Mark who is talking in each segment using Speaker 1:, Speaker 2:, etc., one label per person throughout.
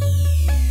Speaker 1: 你。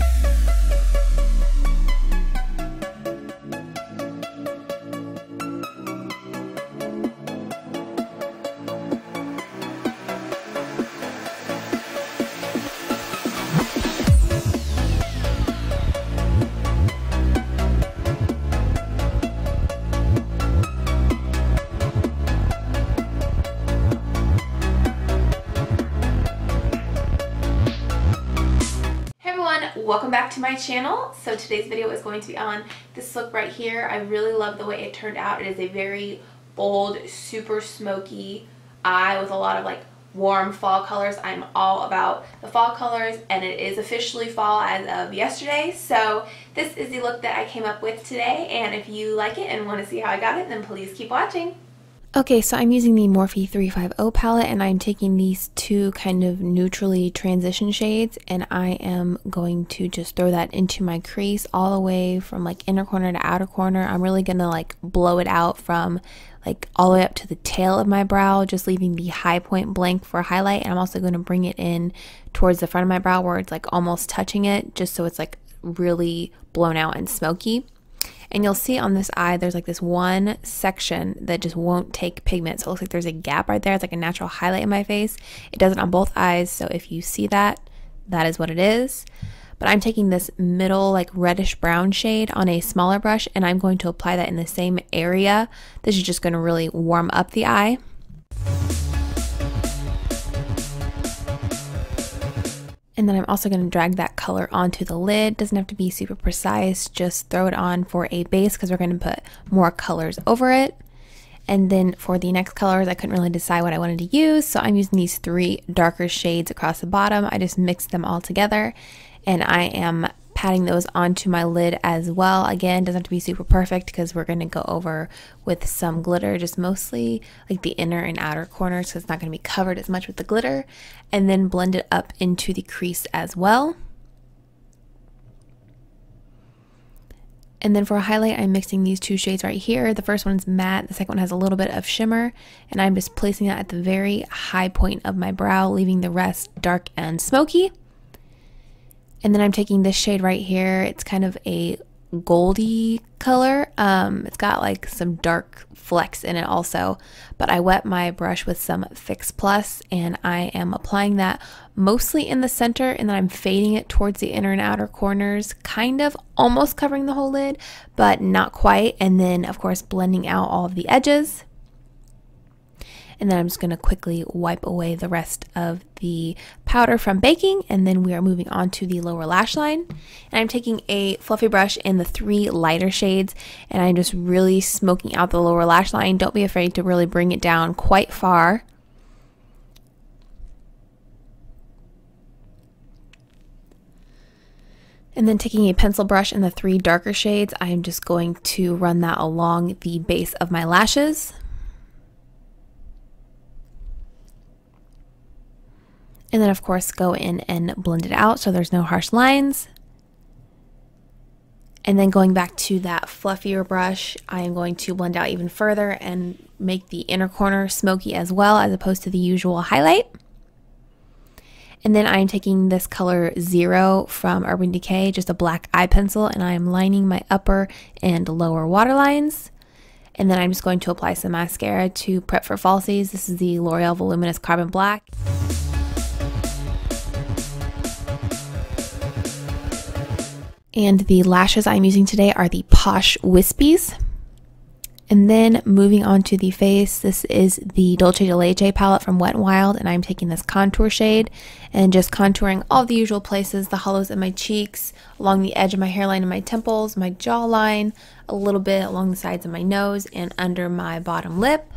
Speaker 1: Welcome back to my channel. So today's video is going to be on this look right here. I really love the way it turned out. It is a very bold, super smoky eye with a lot of like warm fall colors. I'm all about the fall colors and it is officially fall as of yesterday. So this is the look that I came up with today and if you like it and want to see how I got it then please keep watching.
Speaker 2: Okay, so I'm using the Morphe 350 palette and I'm taking these two kind of neutrally transition shades and I am going to just throw that into my crease all the way from like inner corner to outer corner. I'm really going to like blow it out from like all the way up to the tail of my brow, just leaving the high point blank for highlight. And I'm also going to bring it in towards the front of my brow where it's like almost touching it just so it's like really blown out and smoky. And you'll see on this eye, there's like this one section that just won't take pigment. So it looks like there's a gap right there. It's like a natural highlight in my face. It does it on both eyes. So if you see that, that is what it is. But I'm taking this middle like reddish brown shade on a smaller brush and I'm going to apply that in the same area. This is just going to really warm up the eye. And then I'm also going to drag that color onto the lid. Doesn't have to be super precise, just throw it on for a base because we're going to put more colors over it. And then for the next colors, I couldn't really decide what I wanted to use, so I'm using these three darker shades across the bottom. I just mixed them all together, and I am patting those onto my lid as well. Again, doesn't have to be super perfect because we're going to go over with some glitter, just mostly like the inner and outer corners because it's not going to be covered as much with the glitter. And then blend it up into the crease as well. And then for a highlight, I'm mixing these two shades right here. The first one's matte, the second one has a little bit of shimmer, and I'm just placing that at the very high point of my brow, leaving the rest dark and smoky. And then I'm taking this shade right here. It's kind of a goldy color. Um, it's got like some dark flecks in it also, but I wet my brush with some Fix Plus and I am applying that mostly in the center and then I'm fading it towards the inner and outer corners, kind of almost covering the whole lid, but not quite. And then of course blending out all of the edges and then I'm just going to quickly wipe away the rest of the powder from baking and then we are moving on to the lower lash line. And I'm taking a fluffy brush in the three lighter shades and I'm just really smoking out the lower lash line. Don't be afraid to really bring it down quite far. And then taking a pencil brush in the three darker shades, I am just going to run that along the base of my lashes. And then of course go in and blend it out so there's no harsh lines. And then going back to that fluffier brush, I am going to blend out even further and make the inner corner smoky as well as opposed to the usual highlight. And then I'm taking this color Zero from Urban Decay, just a black eye pencil, and I'm lining my upper and lower waterlines. And then I'm just going to apply some mascara to prep for falsies. This is the L'Oreal Voluminous Carbon Black. And the lashes I'm using today are the Posh Wispies. And then moving on to the face, this is the Dolce Leche palette from Wet n Wild, and I'm taking this contour shade and just contouring all the usual places, the hollows in my cheeks, along the edge of my hairline and my temples, my jawline, a little bit along the sides of my nose, and under my bottom lip.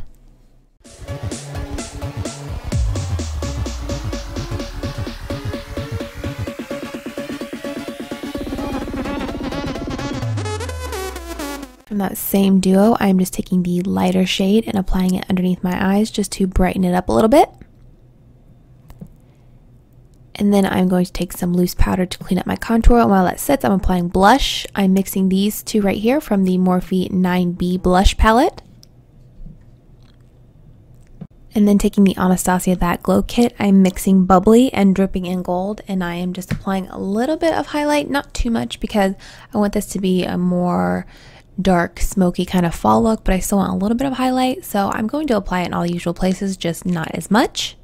Speaker 2: From that same duo, I'm just taking the lighter shade and applying it underneath my eyes just to brighten it up a little bit. And then I'm going to take some loose powder to clean up my contour. And while that sits, I'm applying blush. I'm mixing these two right here from the Morphe 9B blush palette. And then taking the Anastasia That Glow Kit, I'm mixing bubbly and dripping in gold. And I am just applying a little bit of highlight, not too much because I want this to be a more dark, smoky kind of fall look, but I still want a little bit of highlight. So I'm going to apply it in all the usual places, just not as much.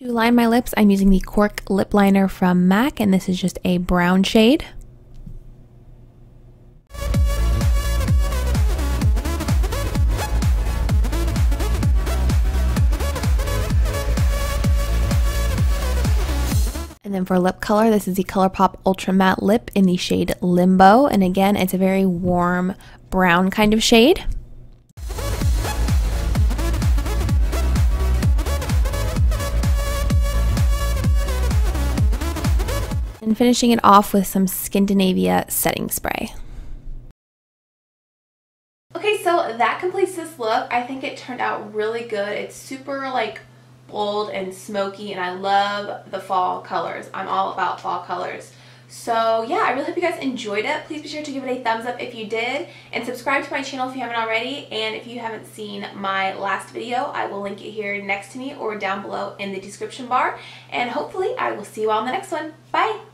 Speaker 2: To line my lips, I'm using the Cork lip liner from MAC, and this is just a brown shade. And then for lip color, this is the ColourPop Ultra Matte Lip in the shade Limbo. And again, it's a very warm brown kind of shade. And finishing it off with some Skindinavia setting spray.
Speaker 1: Okay, so that completes this look. I think it turned out really good. It's super like bold and smoky and I love the fall colors. I'm all about fall colors. So yeah, I really hope you guys enjoyed it. Please be sure to give it a thumbs up if you did and subscribe to my channel if you haven't already. And if you haven't seen my last video, I will link it here next to me or down below in the description bar. And hopefully I will see you all in the next one. Bye!